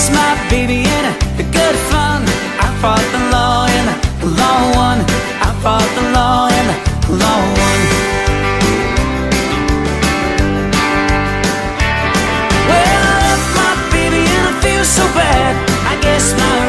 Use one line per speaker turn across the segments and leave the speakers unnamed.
I miss my baby and the good fun. I fought the law and the law won. I fought the law and the law won. Well, I left my baby and I feel so bad. I guess my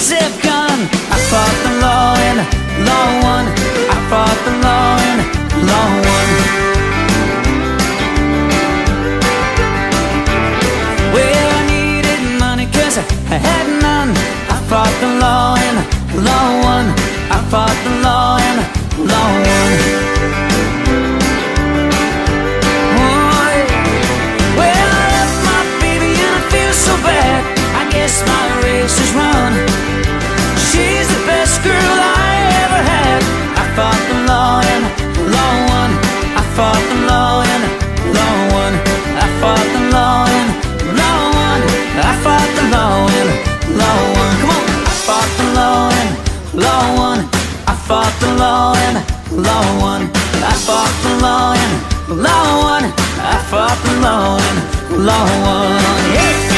zip gun. I fought the law and law won. I fought the law and law won. Well, I needed money cause I had none. I fought the law and law won. I fought the law and law won. Well, I left my baby and I feel so bad. I guess my race is run. Law won. I fought the law the law won. I fought the law the law won. Yeah.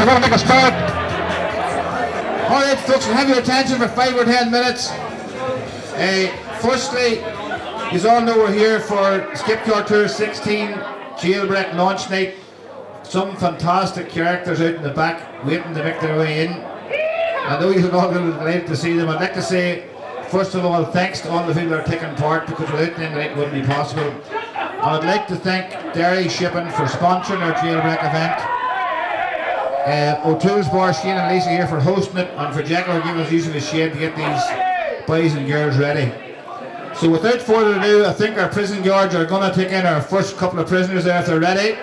We're going to make a start. All right, folks, we'll have your attention for five or ten minutes. Uh, firstly, you all know we're here for Skip Car Tour 16 jailbreak launch night. Some fantastic characters out in the back waiting to make their way in. I know you're all going to be to see them. I'd like to say, first of all, thanks to all the people that are taking part because without them it wouldn't be possible. I would like to thank Derry Shipping for sponsoring our jailbreak event. Uh, O'Toole's Bar, Shane and Lisa here for hosting it and for for giving us use of his shed to get these boys and girls ready. So without further ado, I think our prison guards are going to take in our first couple of prisoners there if they're ready.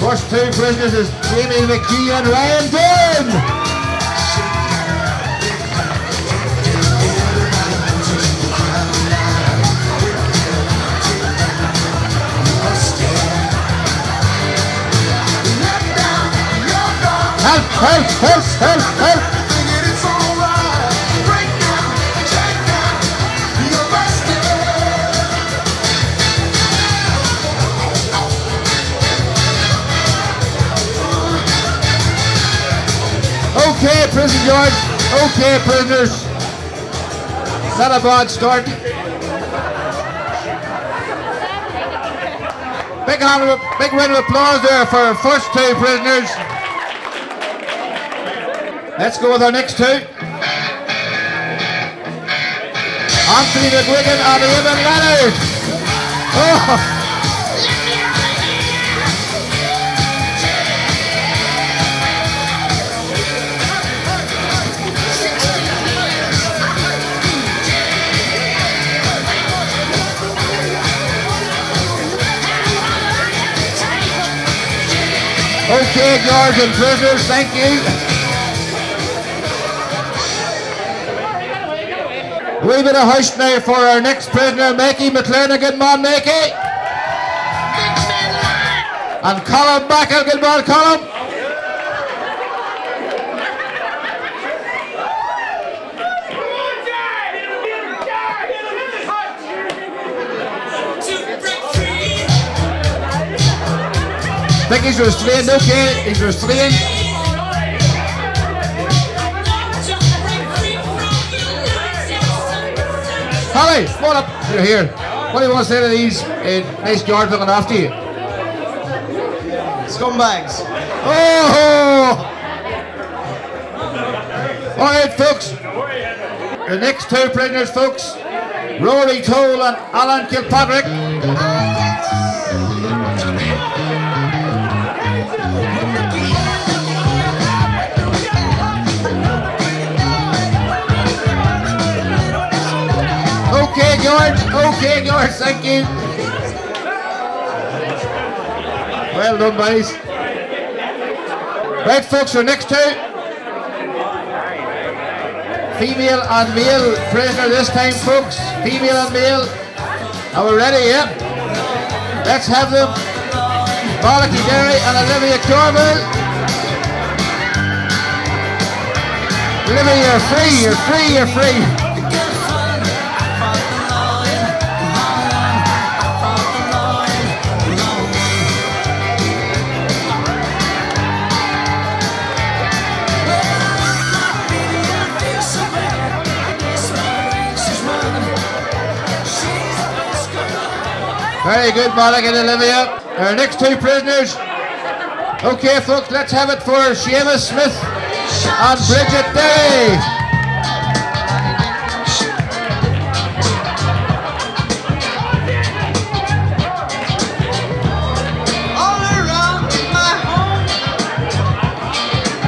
First two prisoners is Jamie McGee and Ryan Dunn. Help, help, help, help. Okay, prison guards. Okay, prisoners. Not a bad start. Big round of, big round of applause there for our first two prisoners. Let's go with our next two. Anthony McGuigan and Eamon Leonard. Oh. Okay, guards and prisoners, thank you. Wee bit of hush now for our next prisoner, Mickey McLernan. Good man, Mickey. And Colin Backer. Good man, Colin. think he's restrained, okay, he's restrained. Holly, come on up, you're here. What do you want to say to these uh, nice guards looking after you?
Scumbags.
Oh! All right, folks. The next two prisoners, folks, Rory Toll and Alan Kilpatrick. Thank you. Well done, boys. Right, folks, our next two. Female and male prisoner this time, folks. Female and male. Are we ready? Yep. Let's have them. Malachy Derry and Olivia Corbell. Olivia, you're free, you're free, you're free. Very good, Malik and Olivia. Our next two prisoners. Okay, folks, let's have it for Seamus Smith and Bridget Derry.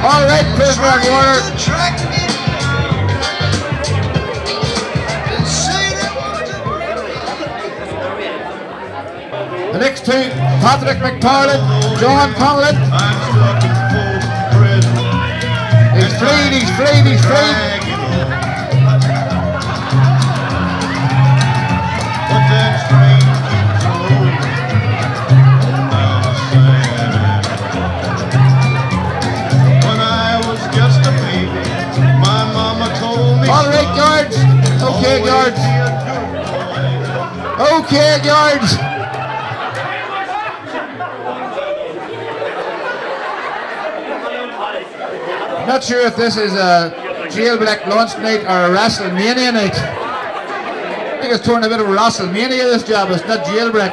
All right, prisoner of. 16, Patrick McParland, John Conlon. He's fleeing, he's fleeing, he's fleeing. All right, guards. Okay, guards. Okay, guards. Not sure if this is a jailbreak launch night or a WrestleMania night. I think it's turned a bit of a WrestleMania this job, it's not jailbreak.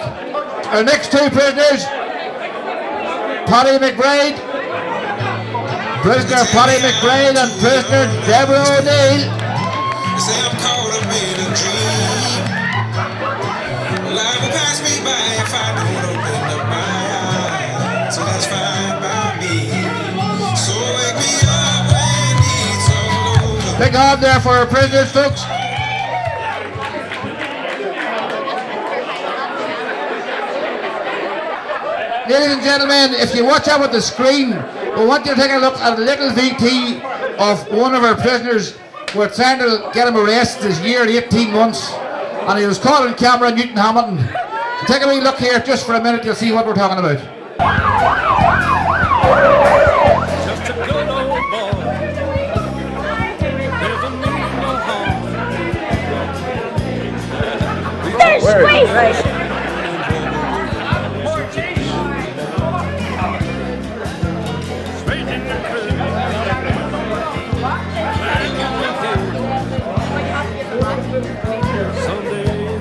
Our next two prisoners, Paddy McBride, prisoner Paddy McBride and prisoner Deborah O'Neill. Big arm there for our prisoners, folks. Ladies and gentlemen, if you watch out with the screen, we want you to take a look at a little VT of one of our prisoners. We're trying to get him arrested this year, 18 months, and he was caught on camera in Newtownhamilton. Take a wee look here just for a minute, you'll see what we're talking about.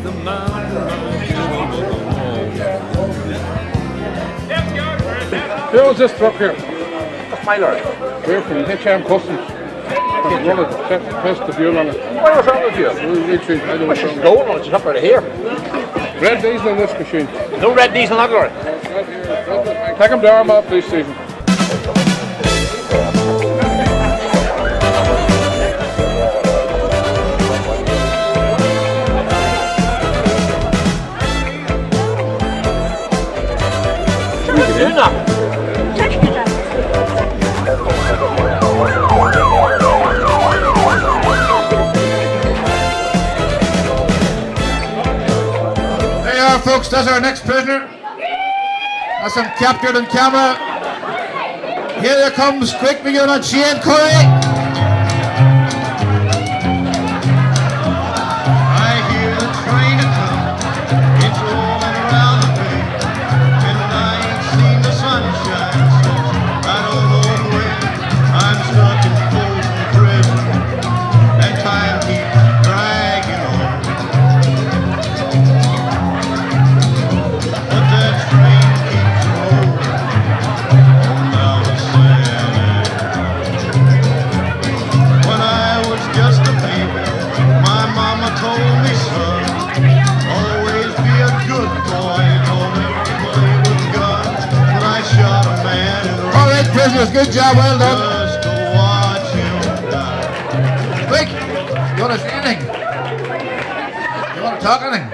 The mountain
Who's this truck here?
That's my lord.
We're from HM Customs. Got a roller, check the vestibule on it.
What was wrong with you?
Literally, I don't know.
going on, she's up out of here.
Red diesel on this machine.
No red diesel, not lord.
Take him down, off, please, Stephen.
Do not.
Folks, that's our next prisoner. That's him captured on camera. Here comes Quick McGill on Shane Curry.
Good
job, well done.
just to watch him die.
Quick, you want to say anything? You want to talk anything?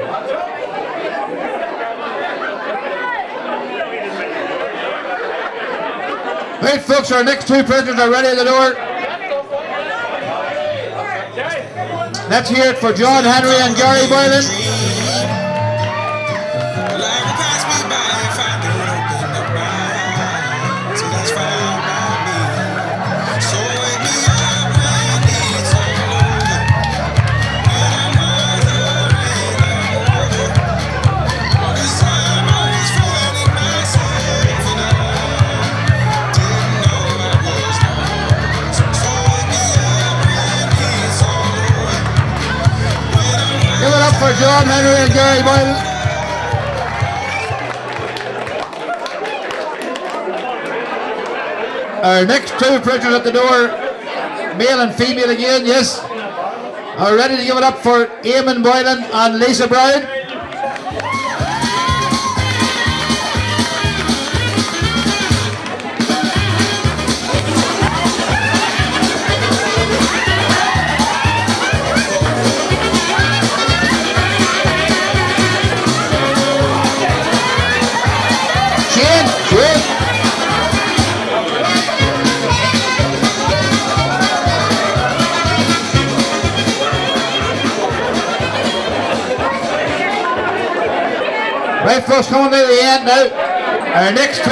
Right, folks, our next two prisoners are ready at the door. Let's hear it for John Henry and Gary Boylan. John Henry and Gary Boylan. Our next two prisoners at the door, male and female again, yes, are ready to give it up for Eamon Boylan and Lisa Brown. Folks, coming to the end now. Our next two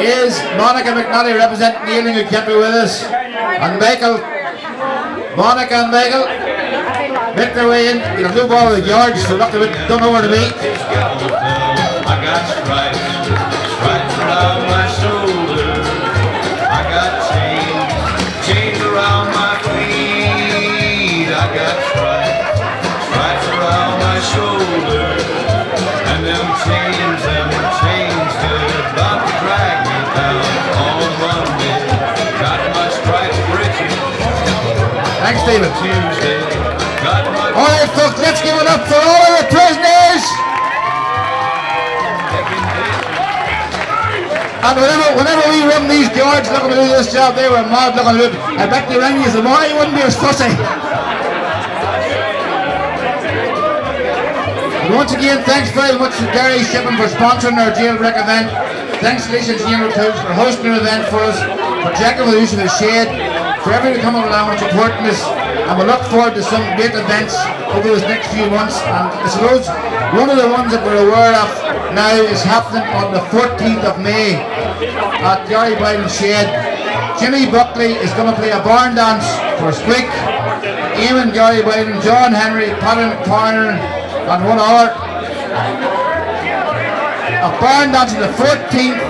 is Monica McNally representing Ealing, who can't be with us, and Michael. Monica and Michael make their way in. You know, no ball with yards, so look a bit, don't know where to be. Stephen. All right, folks, let's give it up for all of the prisoners. And whenever, whenever we run these guards looking to do this job, they were mad looking to do it. I bet they rang you some more, you wouldn't be as fussy. And once again, thanks very much to Gary Shipping for sponsoring our jailbreak event. Thanks to Lisa General Tools for hosting an event for us, for checking the use of the shade, for everyone coming along and supporting us. And we look forward to some great events over those next few months. And I suppose one of the ones that we're aware of now is happening on the 14th of May at Gary Biden Shade. Jimmy Buckley is going to play a barn dance for Squeak. Eamon Gary Biden, John Henry, Paddy McCarner, and one hour. A barn dance on the 14th.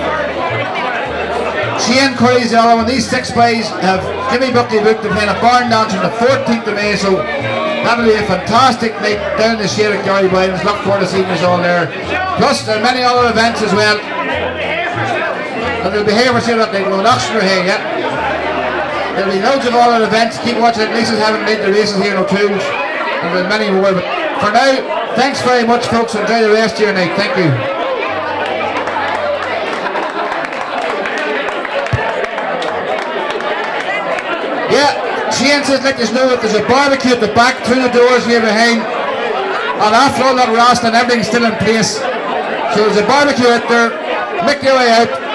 Shane Curry's the other one. These six plays have Jimmy Buckley booked to play a barn dance on the 14th of May, so that'll be a fantastic night down the shade at Gary Biden's. Look forward to seeing us all there. Plus, there are many other events as well. And they'll be here for sale that night. Well, Oxford here yet. There'll be loads of other events. Keep watching it. Lisa's haven't made the races here, in tools. And there's many more. But for now, thanks very much, folks. Enjoy the rest of your night. Thank you. Yeah, Shane says let us know that there's a barbecue at the back through the doors here behind. And after all that rust and everything's still in place. So there's a barbecue out there. Make your way out.